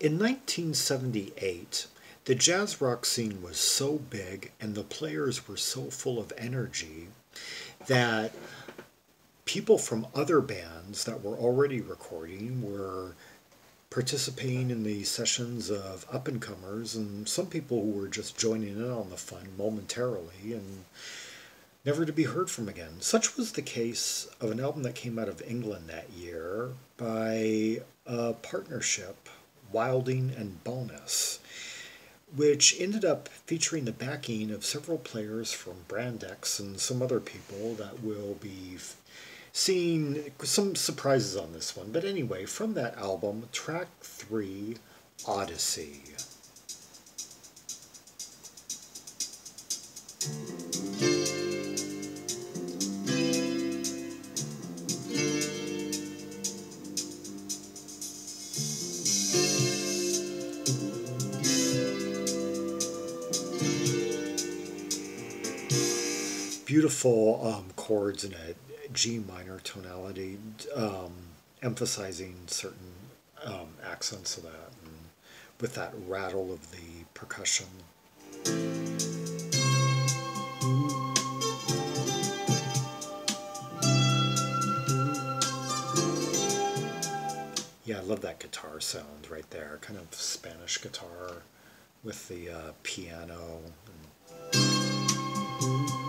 In 1978, the jazz rock scene was so big and the players were so full of energy that people from other bands that were already recording were participating in the sessions of up and comers and some people who were just joining in on the fun momentarily and never to be heard from again. Such was the case of an album that came out of England that year by a partnership, Wilding and Bonus, which ended up featuring the backing of several players from Brand X and some other people that will be seeing some surprises on this one. But anyway, from that album, track three, Odyssey. Beautiful um, chords in a G minor tonality, um, emphasizing certain um, accents of that, and with that rattle of the percussion. Yeah, I love that guitar sound right there, kind of Spanish guitar with the uh, piano. And...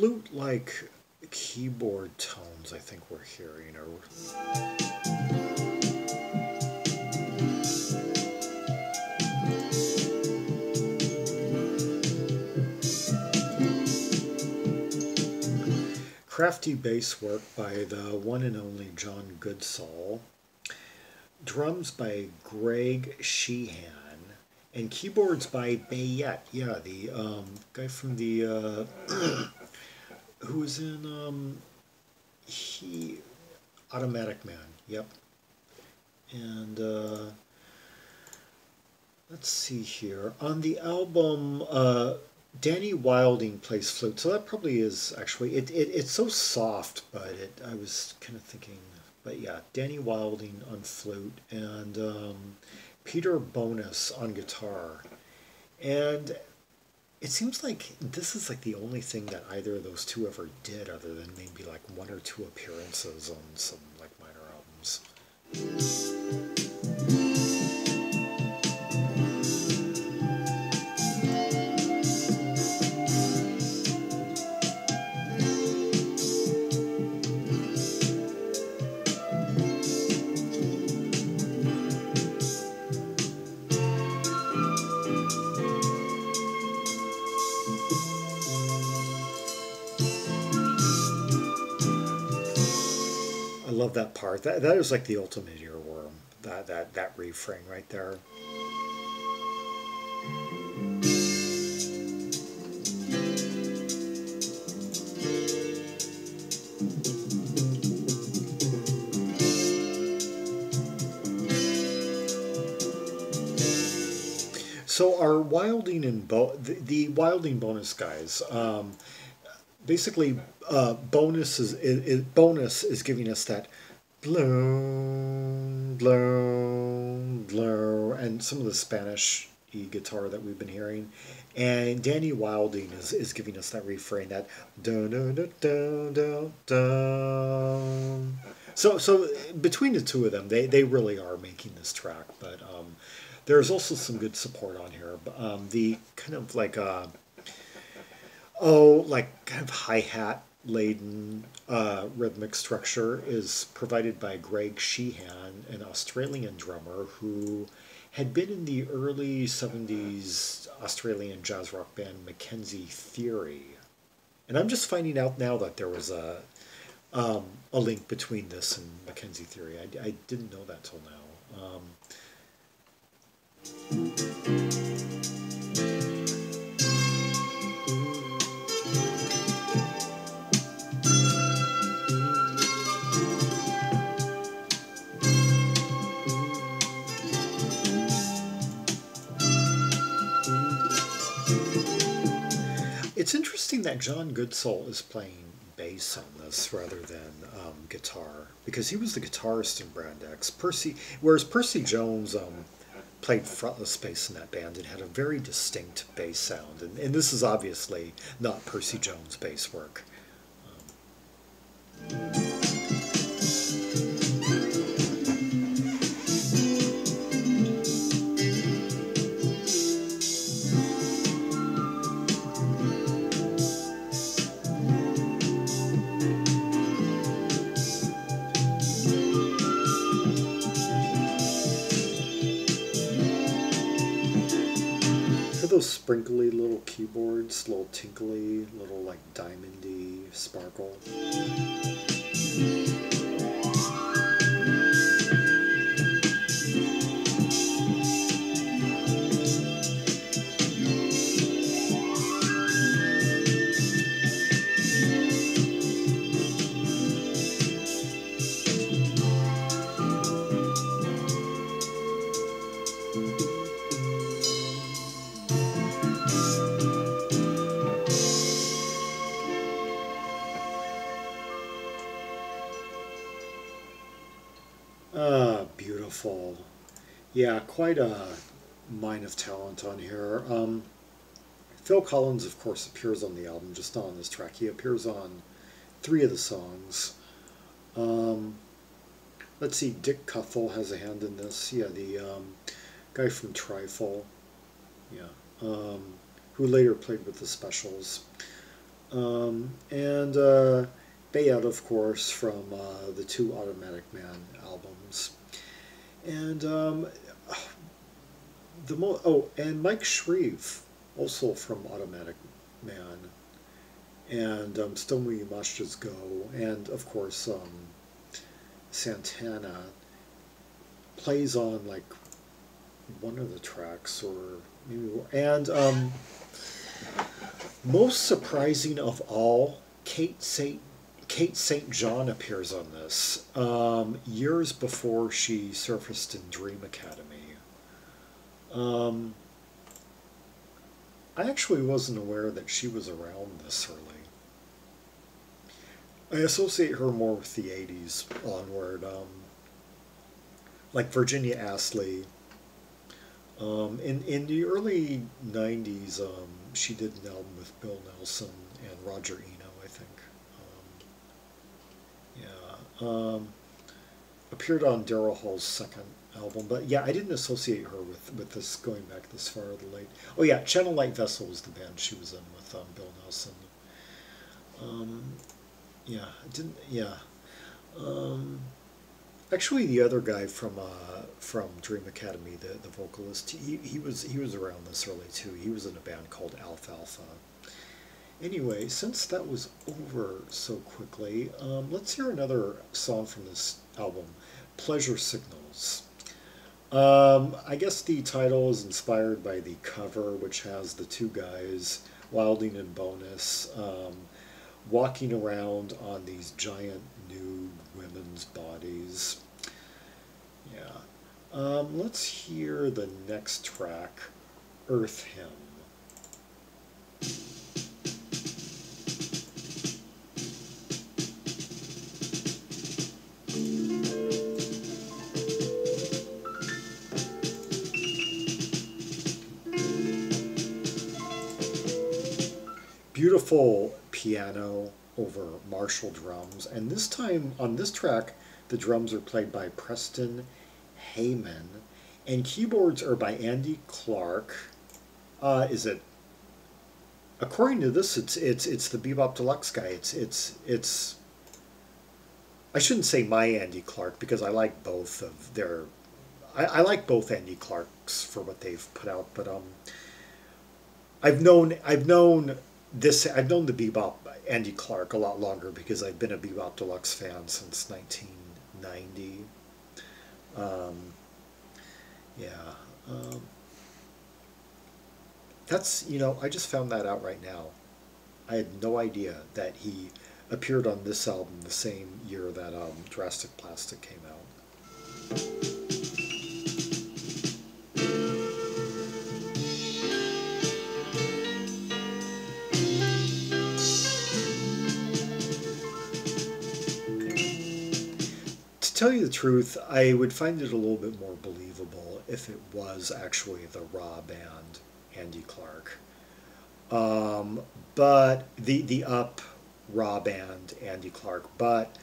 those flute like keyboard tones I think we're hearing are crafty bass work by the one and only John Goodsall, drums by Greg Sheehan, and keyboards by Bayeté. Yeah, the um, guy from the uh, who was in um, he Automatic Man. Yep. And uh, let's see here on the album. Uh, Danny Wilding plays flute, so that probably is actually it, it. It's so soft, but it. I was kind of thinking, but yeah, Danny Wilding on flute and. Um, Peter Bonus on guitar. And it seems like this is like the only thing that either of those two ever did other than maybe like one or two appearances on some like minor albums. Love that part. That that is like the ultimate earworm. That that that refrain right there. So our Wilding and Bo- the, the Wilding bonus guys, um, basically uh, bonus is, is, bonus is giving us that bloom bloom bloom and some of the Spanish guitar that we've been hearing, and Danny Wilding is, is giving us that refrain that dun dun dun dun dun. dun. So so between the two of them, they they really are making this track, but um, there's also some good support on here. Um, the kind of like uh, oh, like kind of hi hat laden uh, rhythmic structure is provided by Greg Sheehan, an Australian drummer who had been in the early 70s Australian jazz rock band Mackenzie Theory. And I'm just finding out now that there was a, um, a link between this and Mackenzie Theory. I, I didn't know that till now. Um, interesting that John Goodsall is playing bass on this rather than um, guitar because he was the guitarist in Brand X. Percy, whereas Percy Jones um, played fretless bass in that band and had a very distinct bass sound. And, and this is obviously not Percy Jones' bass work. Um, sprinkly little keyboards, little tinkly, little like diamondy sparkle. Quite a mine of talent on here. Um, Phil Collins, of course, appears on the album, just not on this track. He appears on three of the songs. Um, let's see, Dick Cuthell has a hand in this. Yeah, the um, guy from Trifle. Yeah, um, who later played with the Specials. Um, and uh, of course, from uh, the two Automatic Man albums. And um, the mo- oh, and Mike Shrieve, also from Automatic Man, and um, Stomu Yamashita's Go, and of course um, Santana plays on like one of the tracks or maybe more. and um, most surprising of all, Kate St. Kate St. John appears on this um, years before she surfaced in Dream Academy. Um, I actually wasn't aware that she was around this early. I associate her more with the 80s onward. Um, like Virginia Astley. Um, in, in the early 90s, um, she did an album with Bill Nelson and Roger Eno, I think. Um, yeah. Um, appeared on Daryl Hall's second album. But yeah, I didn't associate her with, with this going back this far the late. Oh yeah, Channel Light Vessel was the band she was in with um, Bill Nelson. Um, yeah, didn't yeah. Um, actually, the other guy from uh, from Dream Academy, the the vocalist, he, he was he was around this early too. He was in a band called Alfalfa. Anyway, since that was over so quickly, um, let's hear another song from this album, Pleasure Signals. Um, I guess the title is inspired by the cover, which has the two guys, Wilding and Bonus, um, walking around on these giant nude women's bodies. Yeah. Um, let's hear the next track, Earth Hymn. Beautiful piano over martial drums. And this time on this track, the drums are played by Preston Heyman. And keyboards are by Andy Clark. Uh, is it? According to this, it's it's it's the Bebop Deluxe guy. It's it's it's. I shouldn't say my Andy Clark because I like both of their. I, I like both Andy Clarks for what they've put out, but um. I've known I've known this I've known the Bebop Andy Clark a lot longer because I've been a Bebop Deluxe fan since 1990. Um, yeah. Um, that's, you know, I just found that out right now. I had no idea that he appeared on this album the same year that um, Drastic Plastic came out. Tell you the truth, I would find it a little bit more believable if it was actually the Raw band, Andy Clark. Um, but the the Up Raw band, Andy Clark. But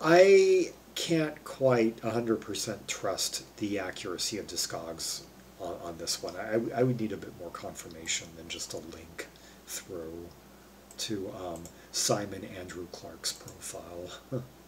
I can't quite 100% trust the accuracy of Discogs on, on this one. I, I would need a bit more confirmation than just a link through to um, Simon Andrew Clark's profile.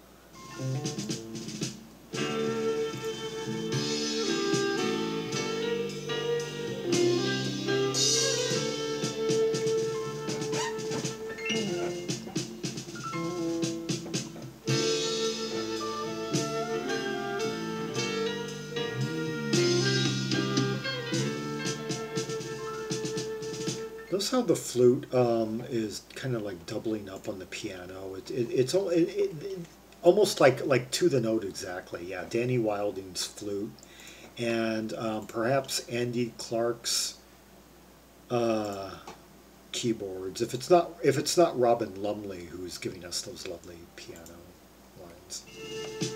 Notice how the flute um, is kind of like doubling up on the piano. It, it, it's all it, almost like like to the note exactly. Yeah, Danny Wilding's flute, and um, perhaps Andy Clark's uh, keyboards. If it's not if it's not Robin Lumley who's giving us those lovely piano lines.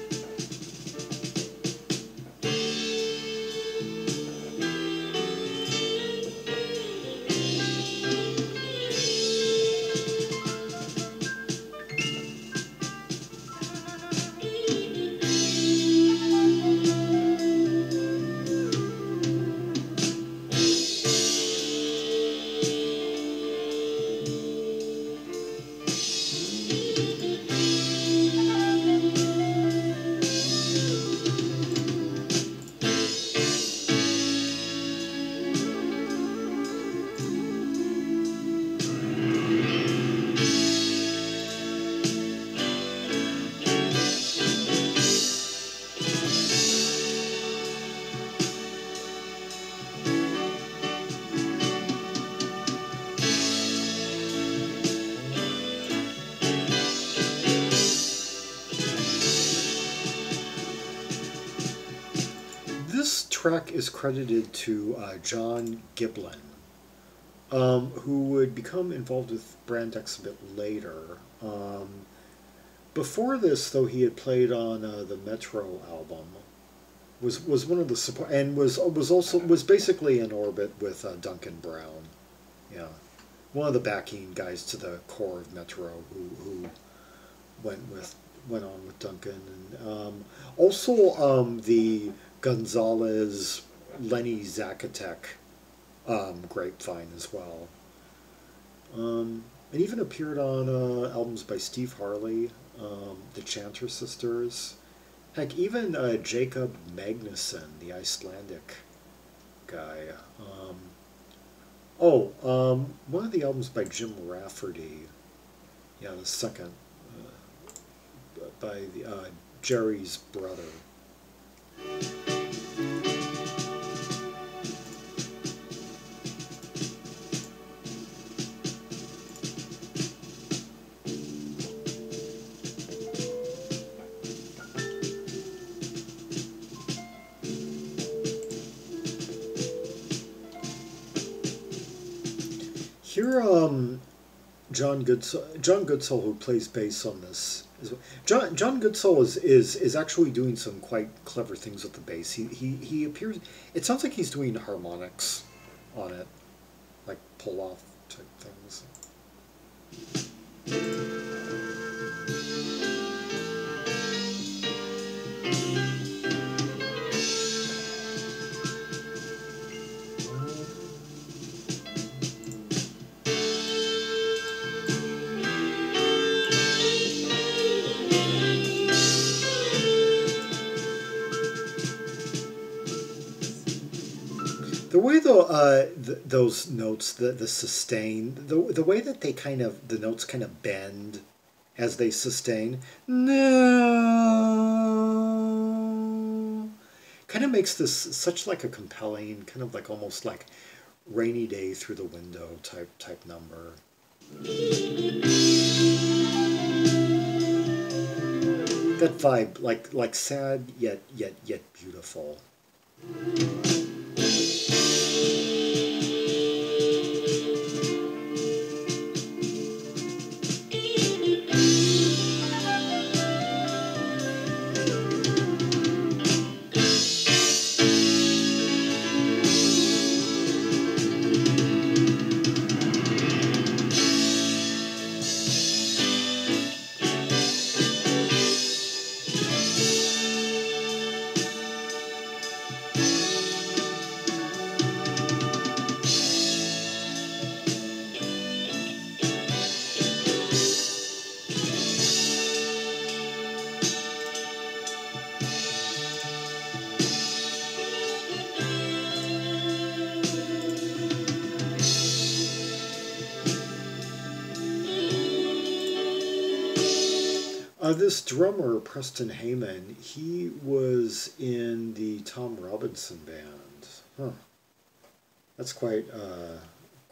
Track is credited to uh, John Giblin, um, who would become involved with Brand X a bit later. Um, before this, though, he had played on uh, the Metro album. Was was one of the support and was was also was basically in orbit with uh, Duncan Brown, yeah, one of the backing guys to the core of Metro who who went with went on with Duncan and um, also um, the Gonzalez, Lenny Zakatek um, Grapevine as well. Um, it even appeared on uh, albums by Steve Harley, um, the Chanter Sisters, heck, even uh, Jakob Magnússon, the Icelandic guy. Um, oh, um, one of the albums by Jim Rafferty, yeah, the second, uh, by the, uh, Gerry's brother. Here, um, John Goodsall, John Goodsall, who plays bass on this, is, John John Goodsall is, is is actually doing some quite clever things with the bass. He he he appears. It sounds like he's doing harmonics on it, like pull off type things. Way though uh, th- those notes, the the sustain, the the way that they kind of the notes kind of bend as they sustain, no, kind of makes this such like a compelling, kind of like almost like rainy day through the window type type number. That vibe, like like sad yet yet yet beautiful. Uh, this drummer, Preston Heyman, he was in the Tom Robinson band. Huh. That's quite uh,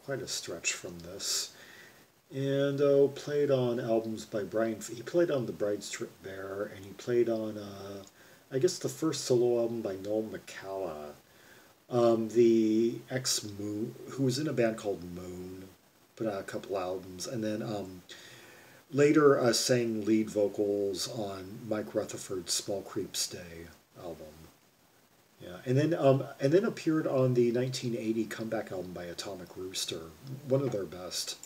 quite a stretch from this. And uh, played on albums by Bryan. He played on the Bride Stripped Bare, and he played on, uh, I guess, the first solo album by Noel McCalla. Um, the ex Moon, who was in a band called Moon, put out a couple albums, and then um, later uh, sang lead vocals on Mike Rutherford's Small Creeps Day album. Yeah, and then um, and then appeared on the 1980 comeback album by Atomic Rooster, one of their best.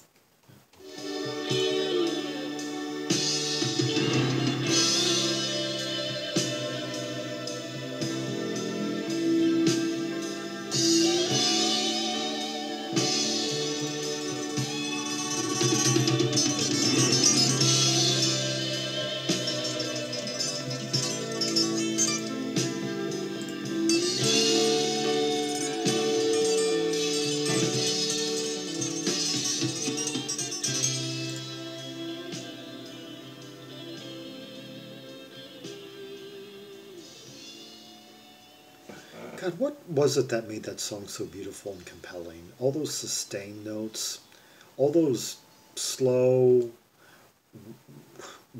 What was it that made that song so beautiful and compelling? All those sustained notes, all those slow,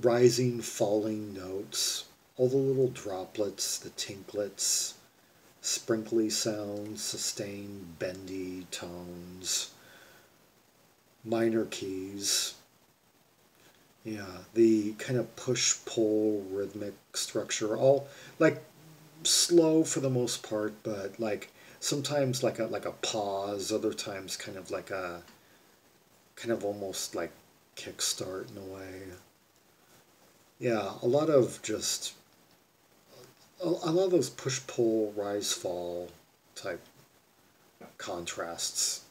rising, falling notes, all the little droplets, the tinklets, sprinkly sounds, sustained, bendy tones, minor keys. Yeah, the kind of push pull rhythmic structure, all like slow for the most part, but like sometimes like a like a pause, other times kind of like a kind of almost like kickstart in a way. Yeah, a lot of just a, a lot of those push pull rise fall type contrasts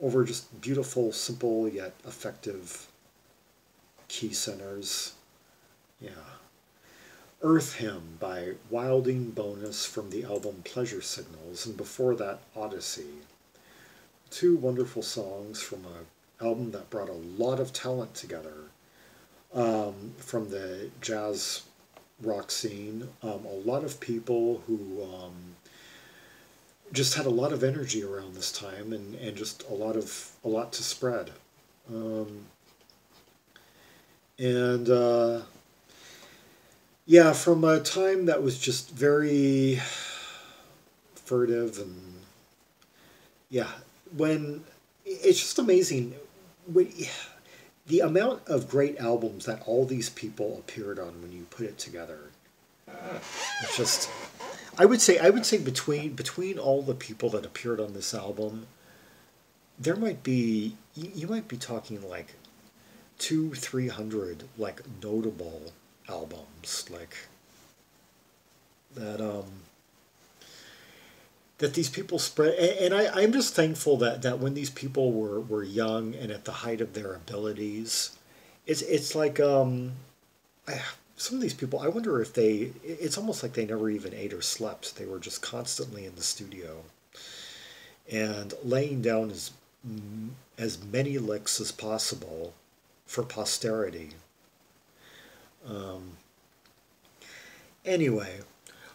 over just beautiful, simple yet effective key centers. Yeah. Earth Hymn by Wilding Bonus from the album Pleasure Signals, and before that, Odyssey. Two wonderful songs from an album that brought a lot of talent together um, from the jazz rock scene. Um, a lot of people who um, just had a lot of energy around this time and, and just a lot of a lot to spread. Um, and uh, yeah, from a time that was just very furtive and yeah, when it's just amazing when the amount of great albums that all these people appeared on when you put it together. It's just I would say I would say between between all the people that appeared on this album, there might be you, you might be talking like two, three hundred like notable albums like that um that these people spread and, and I, i'm just thankful that that when these people were were young and at the height of their abilities it's it's like um I, some of these people i wonder if they it's almost like they never even ate or slept. They were just constantly in the studio and laying down as as many licks as possible for posterity um, anyway,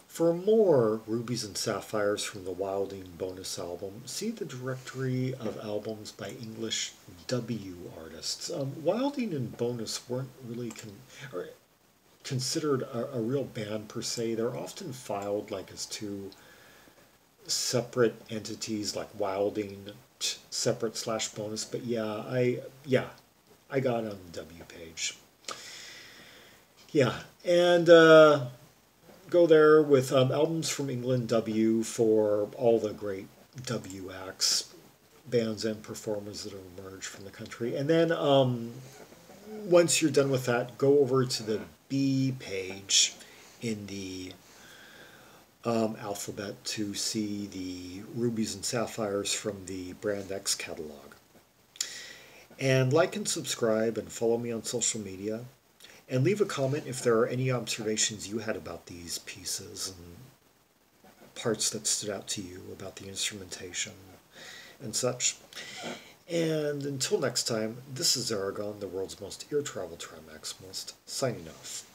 for more Rubies and Sapphires from the Wilding bonus album, see the directory of albums by English W artists. Um, Wilding and Bonus weren't really con- considered a, a, real band per se. They're often filed like as two separate entities, like Wilding separate slash bonus. But yeah, I yeah, I got on the W page. Yeah, and uh, go there with um, albums from England W for all the great W acts, bands and performers that have emerged from the country. And then um, once you're done with that, go over to the B page in the um, alphabet to see the rubies and sapphires from the Brand X catalog. And like and subscribe and follow me on social media. And leave a comment if there are any observations you had about these pieces and parts that stood out to you about the instrumentation and such. And until next time, this is Zaragon, the world's most ear travel trimaximalist, signing off.